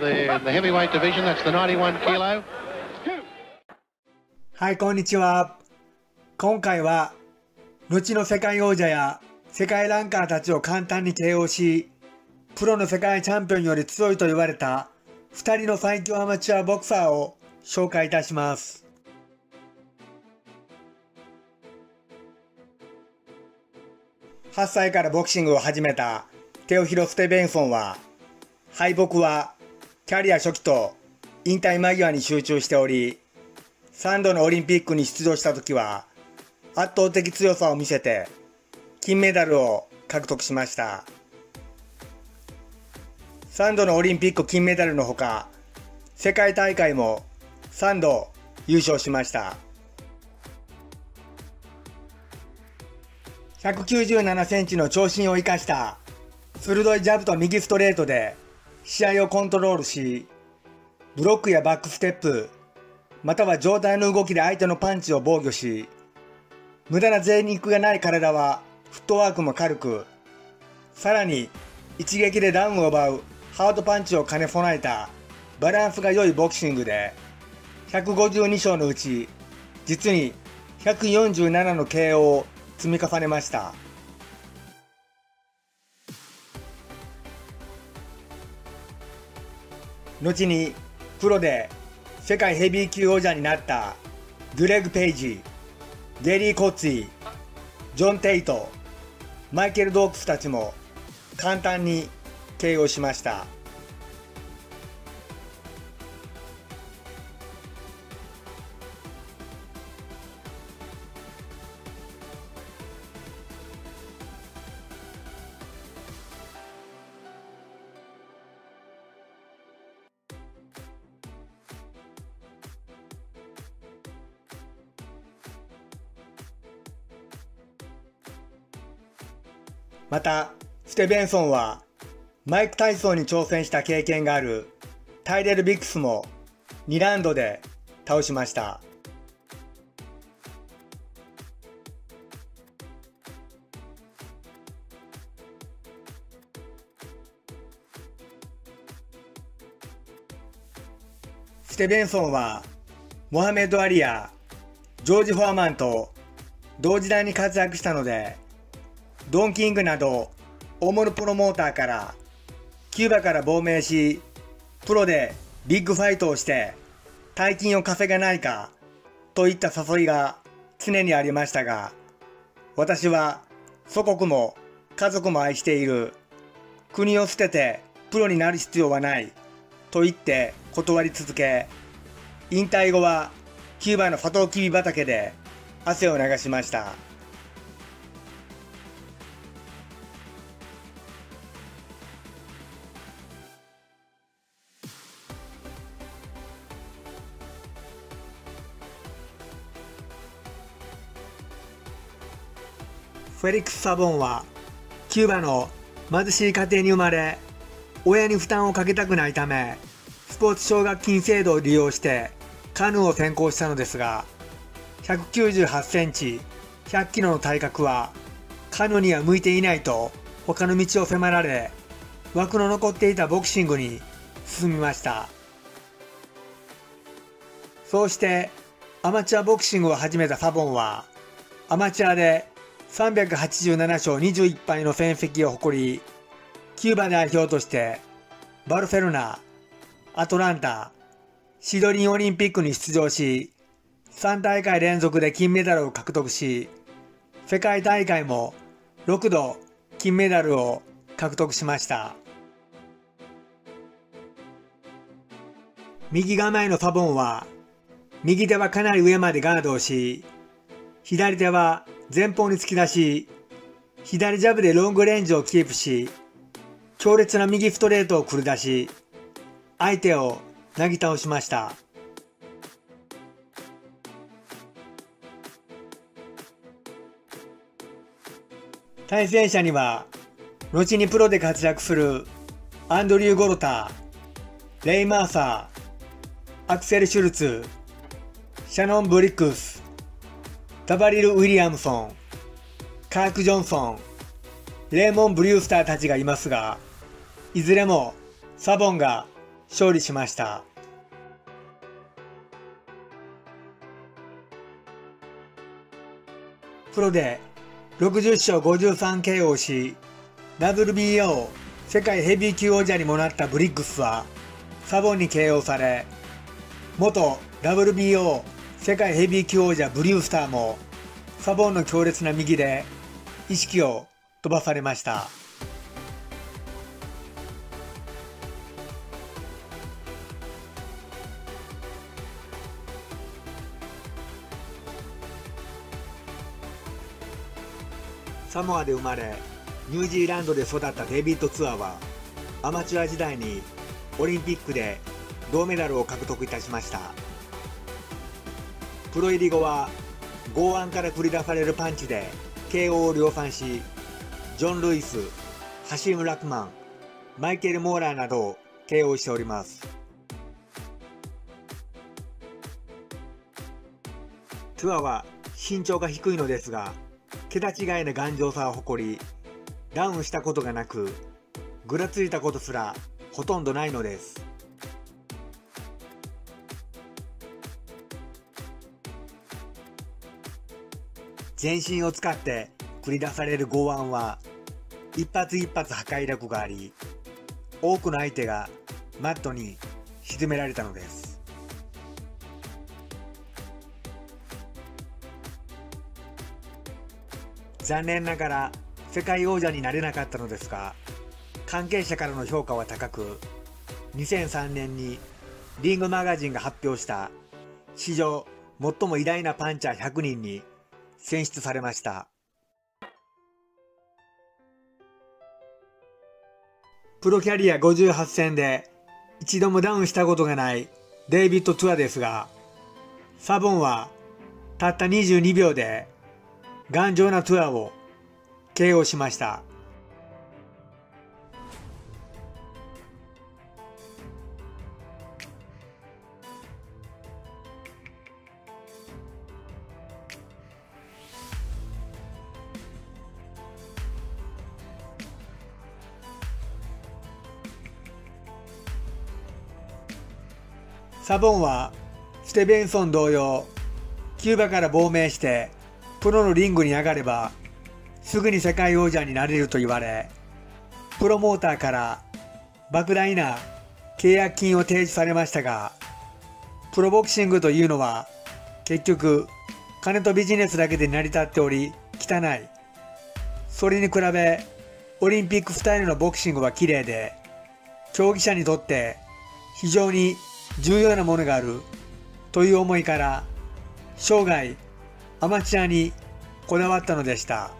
the, the heavyweight division. That's the 91 kilo. はい、こんにちは。今回は、後の世界王者や世界ランカーたちを簡単に KO し、プロの世界チャンピオンより強いと言われた2人の最強アマチュアボクサーを紹介いたします。8歳からボクシングを始めたテオヒロ・ステベンソンは、敗北はキャリア初期と引退間際に集中しており、3度のオリンピックに出場した時は、圧倒的強さを見せて、金メダルを獲得しました。3度のオリンピック金メダルのほか、世界大会も3度優勝しました。197センチの長身を生かした鋭いジャブと右ストレートで試合をコントロールし、ブロックやバックステップ、または上体の動きで相手のパンチを防御し、無駄な贅肉がない体はフットワークも軽く、さらに一撃でダウンを奪うハードパンチを兼ね備えたバランスが良いボクシングで、152勝のうち実に147の KO を積み重ねました。後にプロで世界ヘビー級王者になったグレッグ・ペイジゲリー・コッツィジョン・テイトマイケル・ドークスたちも簡単に KO しました。また、ステベンソンはマイク・タイソンに挑戦した経験があるタイレル・ビックスも2ラウンドで倒しました。ステベンソンはモハメド・アリやジョージ・フォアマンと同時代に活躍したのでドンキングなど大物プロモーターからキューバから亡命しプロでビッグファイトをして大金を稼がないかといった誘いが常にありましたが私は祖国も家族も愛している国を捨ててプロになる必要はないと言って断り続け引退後はキューバのサトウキビ畑で汗を流しました。フェリックス・サボンはキューバの貧しい家庭に生まれ親に負担をかけたくないためスポーツ奨学金制度を利用してカヌーを専攻したのですが198センチ100キロの体格はカヌーには向いていないと他の道を迫られ枠の残っていたボクシングに進みました。そうしてアマチュアボクシングを始めたサボンはアマチュアで387勝21敗の戦績を誇り、キューバ代表としてバルセロナ、アトランタ、シドニーオリンピックに出場し、3大会連続で金メダルを獲得し、世界大会も6度金メダルを獲得しました。右構えのサボンは、右手はかなり上までガードをし、左手は前方に突き出し、左ジャブでロングレンジをキープし、強烈な右ストレートを繰り出し、相手をなぎ倒しました。対戦者には、後にプロで活躍するアンドリュー・ゴルター、レイ・マーサー、アクセル・シュルツ、シャノン・ブリックス、ダバリル・ウィリアムソン、カーク・ジョンソン、レーモン・ブリュースターたちがいますが、いずれもサボンが勝利しました。プロで60勝 53KO し WBO 世界ヘビー級王者にもなったブリックスはサボンに KO され元 WBO 世界ヘビー級王者ブリュースターもサボンの強烈な右で意識を飛ばされました。サモアで生まれニュージーランドで育ったデイビッド・ツアーはアマチュア時代にオリンピックで銅メダルを獲得いたしましたプロ入り後は剛腕から繰り出されるパンチで KO を量産しジョン・ルイスハシム・ラクマンマイケル・モーラーなどを KO しております。ツアーは身長が低いのですが桁違いな頑丈さを誇りダウンしたことがなくぐらついたことすらほとんどないのです。全身を使って繰り出される剛腕は一発一発破壊力があり多くの相手がマットに沈められたのです。残念ながら世界王者になれなかったのですが関係者からの評価は高く2003年にリングマガジンが発表した史上最も偉大なパンチャー100人に選出されましたプロキャリア58戦で一度もダウンしたことがないデイビッド・トゥアですがサボンはたった22秒で頑丈なツアーを KO しました。サボンはステベンソン同様キューバから亡命してプロのリングに上がればすぐに世界王者になれると言われプロモーターから莫大な契約金を提示されましたがプロボクシングというのは結局金とビジネスだけで成り立っており汚い。それに比べオリンピックスタイルのボクシングは綺麗で競技者にとって非常に重要なものがあるという思いから生涯アマチュアにこだわったのでした。